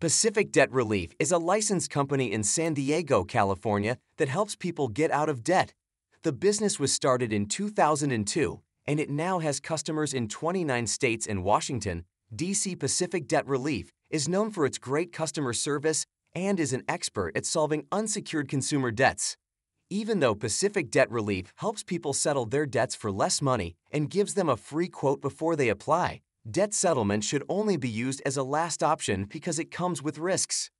Pacific Debt Relief is a licensed company in San Diego, California that helps people get out of debt. The business was started in 2002 and it now has customers in 29 states and Washington. DC Pacific Debt Relief is known for its great customer service and is an expert at solving unsecured consumer debts. Even though Pacific Debt Relief helps people settle their debts for less money and gives them a free quote before they apply, Debt settlement should only be used as a last option because it comes with risks.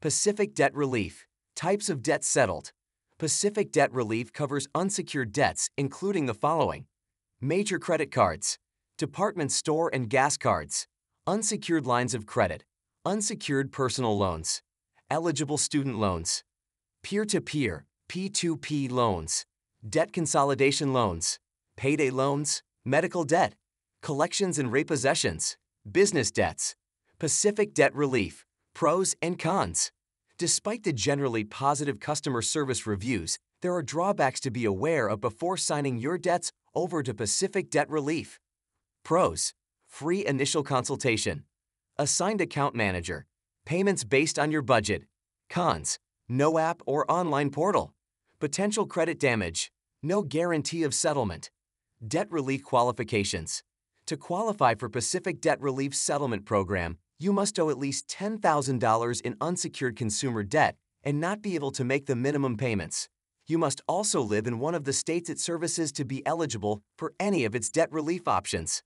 Pacific Debt Relief. Types of debt settled. Pacific Debt Relief covers unsecured debts, including the following. Major credit cards, department store and gas cards, unsecured lines of credit, unsecured personal loans, eligible student loans, peer to peer, P2P loans, debt consolidation loans, payday loans, medical debt collections and repossessions, business debts, Pacific Debt Relief, pros and cons. Despite the generally positive customer service reviews, there are drawbacks to be aware of before signing your debts over to Pacific Debt Relief. Pros Free initial consultation, assigned account manager, payments based on your budget. Cons No app or online portal, potential credit damage, no guarantee of settlement. Debt relief qualifications. To qualify for Pacific Debt Relief Settlement Program, you must owe at least $10,000 in unsecured consumer debt and not be able to make the minimum payments. You must also live in one of the states it services to be eligible for any of its debt relief options.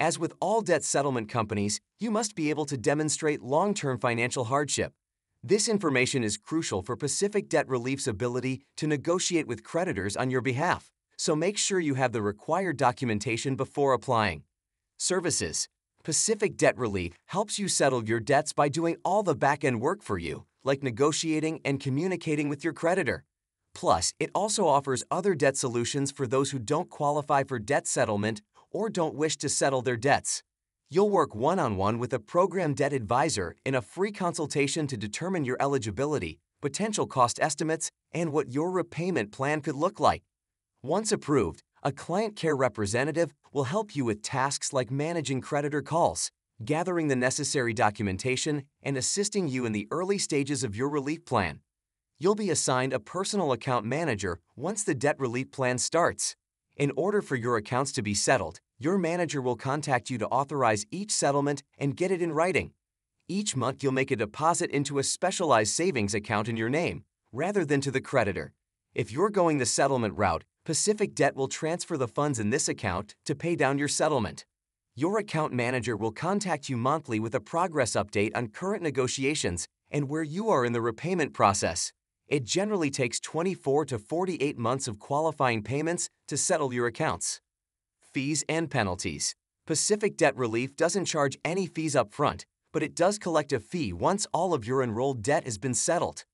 As with all debt settlement companies, you must be able to demonstrate long term financial hardship. This information is crucial for Pacific Debt Relief's ability to negotiate with creditors on your behalf, so make sure you have the required documentation before applying. Services Pacific Debt Relief helps you settle your debts by doing all the back end work for you, like negotiating and communicating with your creditor. Plus, it also offers other debt solutions for those who don't qualify for debt settlement or don't wish to settle their debts. You'll work one on one with a program debt advisor in a free consultation to determine your eligibility, potential cost estimates, and what your repayment plan could look like. Once approved, a client care representative will help you with tasks like managing creditor calls, gathering the necessary documentation, and assisting you in the early stages of your relief plan. You'll be assigned a personal account manager once the debt relief plan starts. In order for your accounts to be settled, your manager will contact you to authorize each settlement and get it in writing. Each month, you'll make a deposit into a specialized savings account in your name, rather than to the creditor. If you're going the settlement route, Pacific Debt will transfer the funds in this account to pay down your settlement. Your account manager will contact you monthly with a progress update on current negotiations and where you are in the repayment process. It generally takes 24 to 48 months of qualifying payments to settle your accounts. Fees and penalties. Pacific Debt Relief doesn't charge any fees up front, but it does collect a fee once all of your enrolled debt has been settled.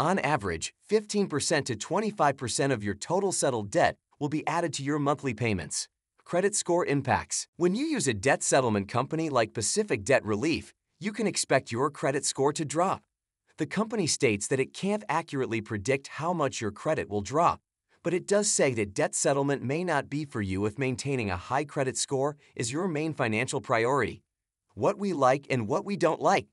On average, 15% to 25% of your total settled debt will be added to your monthly payments. Credit score impacts. When you use a debt settlement company like Pacific Debt Relief, you can expect your credit score to drop. The company states that it can't accurately predict how much your credit will drop, but it does say that debt settlement may not be for you if maintaining a high credit score is your main financial priority. What we like and what we don't like.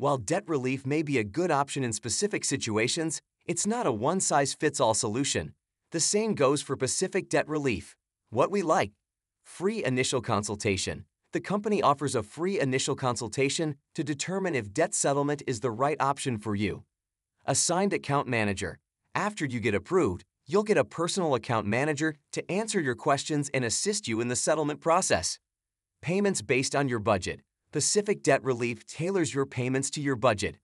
While debt relief may be a good option in specific situations, it's not a one size fits all solution. The same goes for Pacific Debt Relief. What we like free initial consultation. The company offers a free initial consultation to determine if debt settlement is the right option for you. Assigned account manager. After you get approved, you'll get a personal account manager to answer your questions and assist you in the settlement process. Payments based on your budget. Pacific Debt Relief tailors your payments to your budget.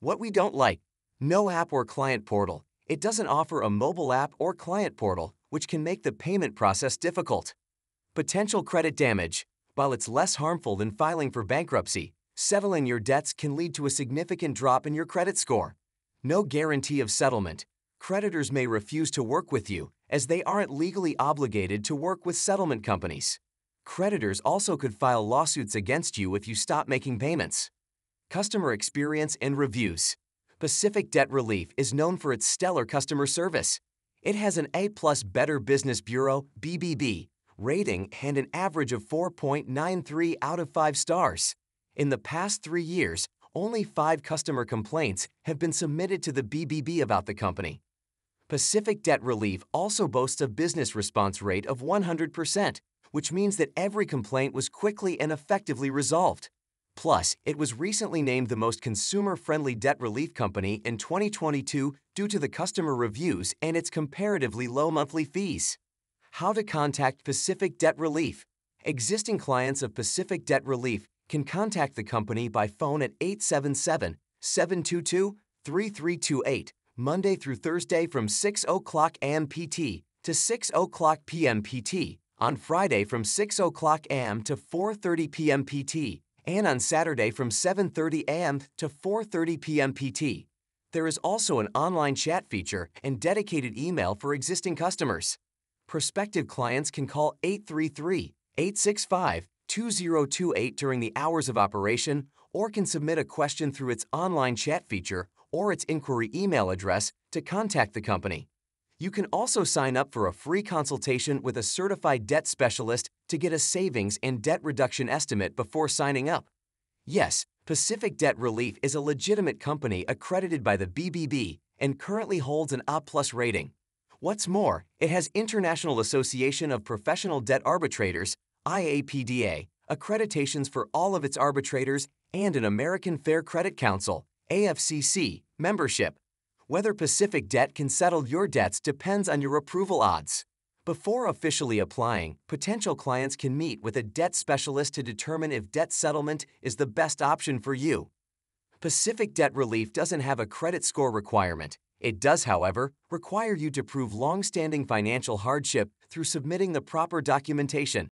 What we don't like no app or client portal. It doesn't offer a mobile app or client portal, which can make the payment process difficult. Potential credit damage. While it's less harmful than filing for bankruptcy, settling your debts can lead to a significant drop in your credit score. No guarantee of settlement. Creditors may refuse to work with you as they aren't legally obligated to work with settlement companies. Creditors also could file lawsuits against you if you stop making payments. Customer experience and reviews. Pacific Debt Relief is known for its stellar customer service. It has an A plus Better Business Bureau BBB rating and an average of 4.93 out of 5 stars. In the past 3 years, only five customer complaints have been submitted to the BBB about the company. Pacific Debt Relief also boasts a business response rate of 100%, which means that every complaint was quickly and effectively resolved. Plus, it was recently named the most consumer friendly debt relief company in 2022 due to the customer reviews and its comparatively low monthly fees. How to contact Pacific Debt Relief. Existing clients of Pacific Debt Relief can contact the company by phone at 877 722 3328, Monday through Thursday from 6 o'clock a.m. PT to 6 o'clock p.m. PT, on Friday from 6 o'clock a.m. to 4.30 p.m. PT, and on Saturday from 7.30 a.m. to 4.30 p.m. PT. There is also an online chat feature and dedicated email for existing customers. Prospective clients can call 833 865 2028 during the hours of operation or can submit a question through its online chat feature or its inquiry email address to contact the company. You can also sign up for a free consultation with a certified debt specialist to get a savings and debt reduction estimate before signing up. Yes, Pacific Debt Relief is a legitimate company accredited by the BBB and currently holds an A+ rating. What's more, it has International Association of Professional Debt Arbitrators IAPDA, accreditations for all of its arbitrators, and an American Fair Credit Council AFCC membership. Whether Pacific Debt can settle your debts depends on your approval odds. Before officially applying, potential clients can meet with a debt specialist to determine if debt settlement is the best option for you. Pacific Debt Relief doesn't have a credit score requirement. It does, however, require you to prove long-standing financial hardship through submitting the proper documentation.